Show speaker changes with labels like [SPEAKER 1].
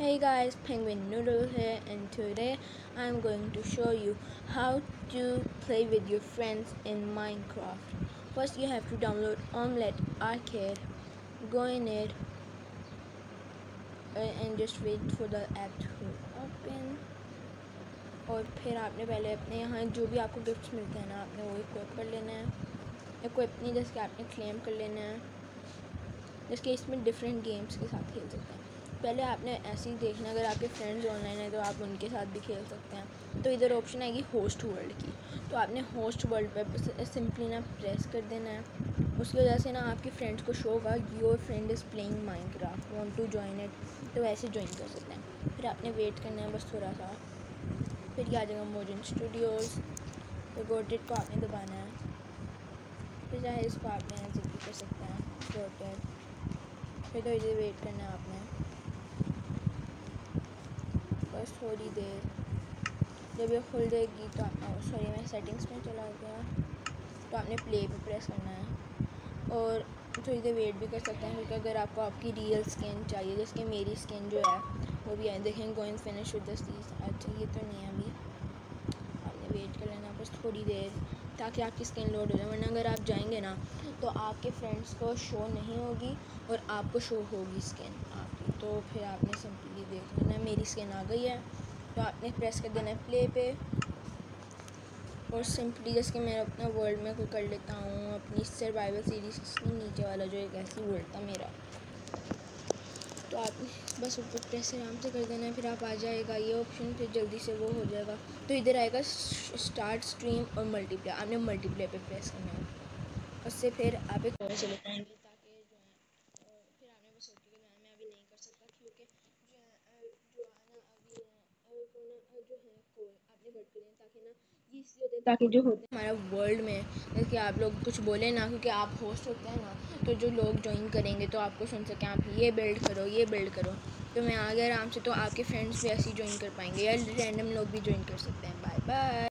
[SPEAKER 1] Hey guys, Penguin Noodle here and today I'm going to show you how to play with your friends in Minecraft. First you have to download Omelette Arcade, go in it and just wait for the app to open और फिर आपने पहले अपने यहाँ जो भी आपको gifts मिलते हैं ना आपने वो इक्विप कर लेना है इक्विप नहीं जैसे कि आपने क्लेम कर लेना है जिसके इसमें डिफरेंट गेम्स के साथ खेल सकते हैं पहले आपने ऐसे ही देखना, अगर आपके फ्रेंड्स ऑनलाइन है तो आप उनके साथ भी खेल सकते हैं। तो इधर ऑप्शन आएगी होस्ट वर्ल्ड की। तो आपने होस्ट वर्ल्ड पर सिंपली ना प्रेस कर देना है। उसकी वजह से ना आपके फ्रेंड्स को शो होगा your friend is playing Minecraft want to join it तो वैसे ज्वाइन कर सकते हैं। फिर आपने वेट करना है बस थोड़ा सा फिर क्या आ जाएगा मोजन स्टूडियोज़ गोटेड को आपने दबाना है। फिर चाहे इसको आपने ऐसे भी कर सकते हैं। गोटेड फिर तो इधर वेट करना है आपने। थोड़ी देर। जब ये खुल जाएगी तो सॉरी मैं सेटिंग्स में चला गया। तो आपने प्ले पे प्रेस करना है। और थोड़ी देर वेट भी कर सकते हैं, क्योंकि अगर आपको आपकी रियल स्किन चाहिए, जैसे मेरी स्किन जो है, वो भी है। देखें गोइंग फिनिश विद दस अच्छा ये तो नहीं है अभी। आपने वेट कर लेना, बस थोड़ी देर, ताकि आपकी स्किन लोड हो जाए। वरना अगर आप जाएँगे ना तो आपके फ्रेंड्स को शो नहीं होगी और आपको शो होगी स्किन आपकी। तो फिर आपने सिंपली देख लेना मेरी स्किन आ गई है। तो आपने प्रेस कर देना है प्ले पे और सिंपली जैसे कि मैं अपना वर्ल्ड में कोई कर लेता हूँ, अपनी सर्वाइवल सीरीज़ नीचे वाला जो एक ऐसी वर्ल्ड था मेरा। तो आप बस ऊपर प्रेस आराम से कर देना है फिर आप आ जाएगा। ये ऑप्शन फिर जल्दी से वो हो जाएगा। तो इधर आएगा स्टार्ट स्ट्रीम और मल्टीप्ले आपने मल्टीप्ले पे प्रेस करना है। उससे फिर आप एक और चले पाएँगे ताकि जो है फिर आपने बस ओके का मैं अभी नहीं कर सकता क्योंकि जो है जो है ना अभी जो है कॉल आपने कट करें ताकि ना ये इसलिए होते ताकि जो होते हैं हमारा वर्ल्ड में जैसे आप लोग कुछ बोले ना क्योंकि आप होस्ट होते हैं ना तो जो लोग ज्वाइन करेंगे तो आपको सुन सकें आप ये बिल्ड करो ये बिल्ड करो। तो मैं आ गया आराम से तो आपके फ्रेंड्स भी ऐसे ही ज्वाइन कर पाएँगे या रैंडम लोग भी ज्वाइन कर सकते हैं। Bye bye